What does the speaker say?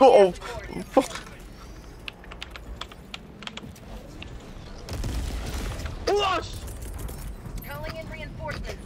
Oh, fuck. Flush! Calling in reinforcements.